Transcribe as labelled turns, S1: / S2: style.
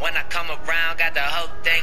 S1: When I come around, got the whole thing.